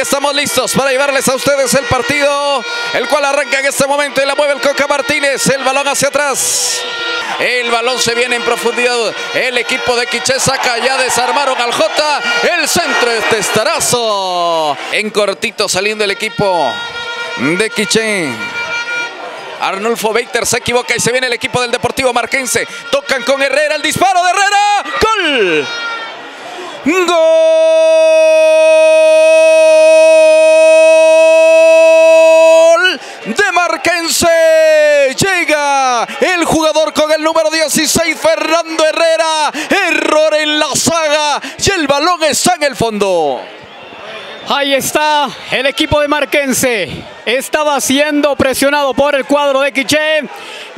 Estamos listos para llevarles a ustedes el partido, el cual arranca en este momento y la mueve el Coca Martínez. El balón hacia atrás. El balón se viene en profundidad. El equipo de Quiché saca, ya desarmaron al J. El centro de testarazo. En cortito saliendo el equipo de Quiché. Arnulfo Beiter se equivoca y se viene el equipo del Deportivo Marquense. Tocan con Herrera, el disparo de Herrera. ¡Gol! ¡Gol! De Marquense. Llega el jugador el número 16, Fernando Herrera. Error en la saga y el balón está en el fondo. Ahí está el equipo de Marquense. Estaba siendo presionado por el cuadro de Quiché.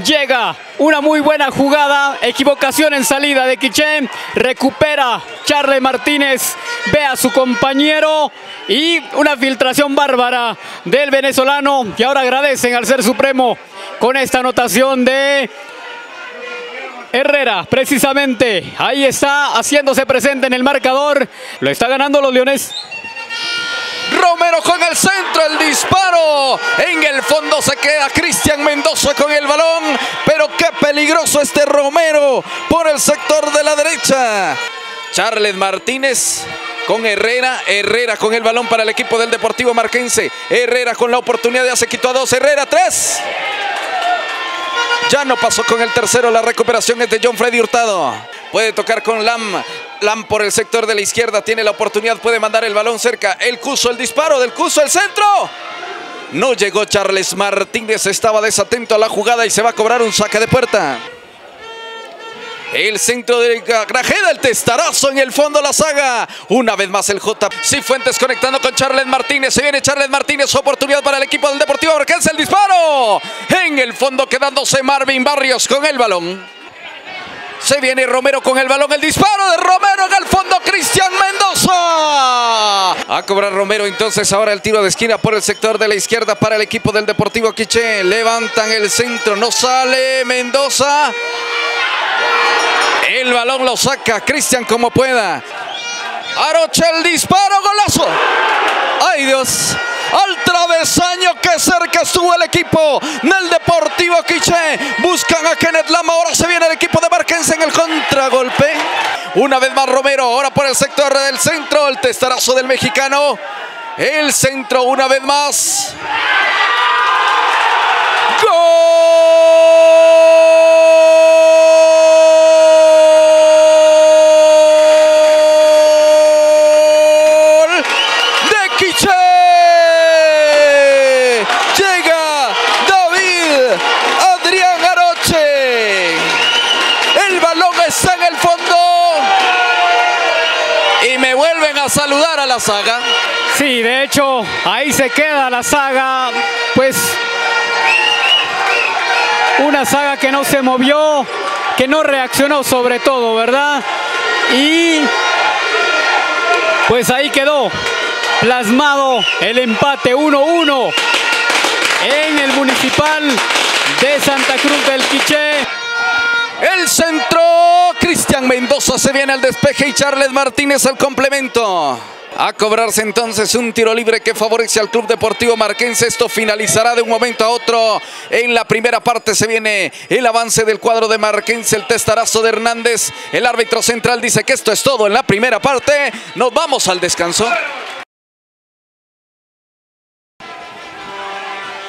Llega una muy buena jugada. Equivocación en salida de Quiché. Recupera Charles Martínez. Ve a su compañero. Y una filtración bárbara del venezolano. Y ahora agradecen al ser supremo con esta anotación de Herrera, precisamente. Ahí está haciéndose presente en el marcador. Lo está ganando los Leones. Romero con el centro, el disparo. En el fondo se queda Cristian Mendoza con el balón. Pero qué peligroso este Romero por el sector de la derecha. Charles Martínez con Herrera. Herrera con el balón para el equipo del Deportivo Marquense. Herrera con la oportunidad de se quitó a dos. Herrera, tres. Ya no pasó con el tercero. La recuperación es de John Freddy Hurtado. Puede tocar con Lam. Lam por el sector de la izquierda. Tiene la oportunidad. Puede mandar el balón cerca. El Cuso, el disparo del Cuso, el centro. No llegó Charles Martínez. Estaba desatento a la jugada y se va a cobrar un saque de puerta. El centro de Grajeda, el testarazo en el fondo la saga. Una vez más el J. Cifuentes conectando con Charles Martínez. Se viene Charles Martínez. Oportunidad para el equipo del Deportivo Marquense. El disparo. En el fondo quedándose Marvin Barrios con el balón. Se viene Romero con el balón. El disparo de Romero en el fondo. Cristian Mendoza. A cobrar Romero entonces ahora el tiro de esquina por el sector de la izquierda para el equipo del Deportivo Quiché. Levantan el centro. No sale Mendoza. El balón lo saca Cristian como pueda. Aroche el disparo, golazo. ¡Ay Dios! Al travesaño que cerca estuvo el equipo del Deportivo Quiché. Buscan a Kenneth Lama. Ahora se viene el equipo de Marquense en el contragolpe. Una vez más Romero. Ahora por el sector del centro. El testarazo del mexicano. El centro una vez más. ¡Gol! De Quiché. Llega David Adrián Aroche. El balón está en el fondo. Y me vuelven a saludar a la saga. Sí, de hecho, ahí se queda la saga. Pues una saga que no se movió, que no reaccionó sobre todo, ¿verdad? Y pues ahí quedó plasmado el empate 1-1 en el municipal de Santa Cruz del Quiché. El centro, Mendoza se viene al despeje y Charles Martínez al complemento. A cobrarse entonces un tiro libre que favorece al Club Deportivo Marquense. Esto finalizará de un momento a otro. En la primera parte se viene el avance del cuadro de Marquense, el testarazo de Hernández. El árbitro central dice que esto es todo en la primera parte. Nos vamos al descanso.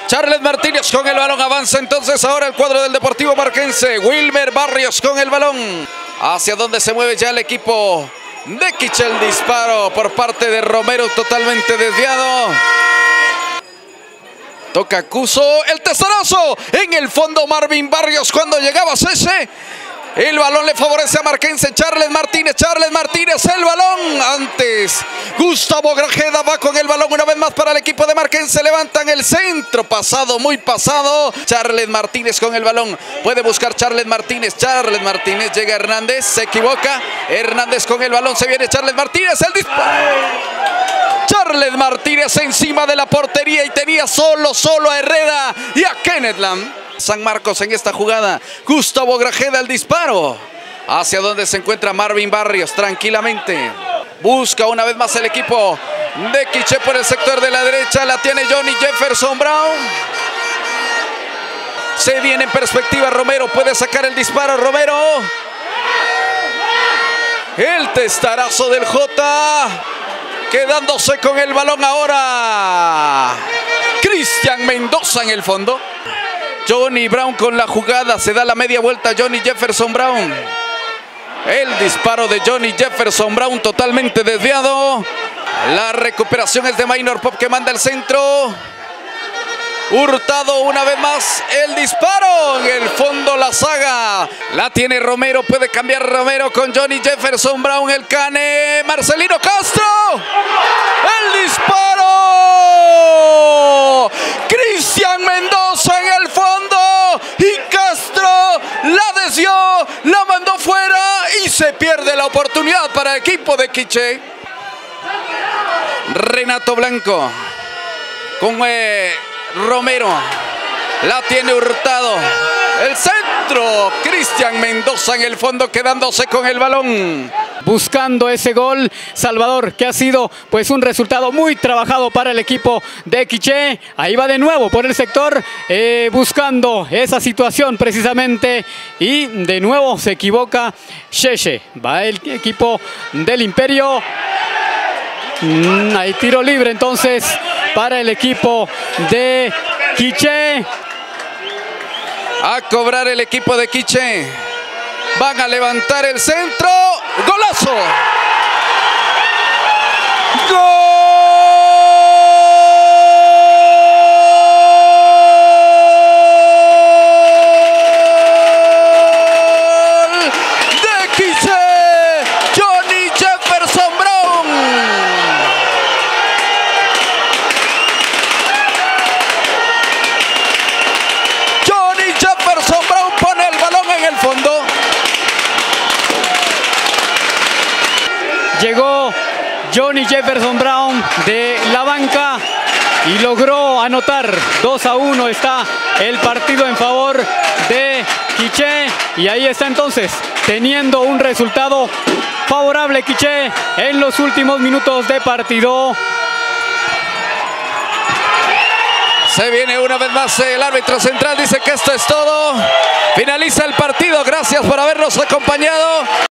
Charles Martínez con el balón avanza entonces ahora el cuadro del Deportivo Marquense. Wilmer Barrios con el balón. Hacia donde se mueve ya el equipo de Quiche el disparo por parte de Romero totalmente desviado. Toca Cuso, el tesarazo en el fondo Marvin Barrios cuando llegaba Cese. El balón le favorece a Marquense, Charles Martínez, Charles Martínez, el balón antes. Gustavo Grajeda va con el balón una vez más para el equipo de Marquense, levantan el centro, pasado, muy pasado. Charles Martínez con el balón, puede buscar Charles Martínez, Charles Martínez, llega Hernández, se equivoca. Hernández con el balón, se viene Charles Martínez, el disparo. Charles Martínez encima de la portería y tenía solo, solo a Herrera y a Kenneth Lam. San Marcos en esta jugada. Gustavo Grajeda el disparo. Hacia donde se encuentra Marvin Barrios tranquilamente. Busca una vez más el equipo de Quiche por el sector de la derecha. La tiene Johnny Jefferson Brown. Se viene en perspectiva Romero. Puede sacar el disparo Romero. El testarazo del J. Quedándose con el balón ahora. Cristian Mendoza en el fondo. Johnny Brown con la jugada. Se da la media vuelta Johnny Jefferson Brown. El disparo de Johnny Jefferson Brown totalmente desviado. La recuperación es de Minor Pop que manda el centro. Hurtado una vez más el disparo. En el fondo la saga. La tiene Romero. Puede cambiar Romero con Johnny Jefferson Brown. El cane. Marcelino Castro. El disparo. Cristian Mendoza en el fondo. Y Castro la desvió. La mandó fuera. Y se pierde la oportunidad para el equipo de Quiche. Renato Blanco. Con... Eh, Romero. La tiene Hurtado. El centro. Cristian Mendoza en el fondo quedándose con el balón. Buscando ese gol, Salvador, que ha sido pues un resultado muy trabajado para el equipo de Quiché. Ahí va de nuevo por el sector, eh, buscando esa situación precisamente. Y de nuevo se equivoca Cheche. Va el equipo del Imperio. Mm, hay tiro libre entonces para el equipo de Quiche. A cobrar el equipo de Quiche. Van a levantar el centro. ¡Golazo! Llegó Johnny Jefferson Brown de la banca y logró anotar 2 a 1. Está el partido en favor de Quiche y ahí está entonces teniendo un resultado favorable Quiche en los últimos minutos de partido. Se viene una vez más el árbitro central, dice que esto es todo. Finaliza el partido, gracias por habernos acompañado.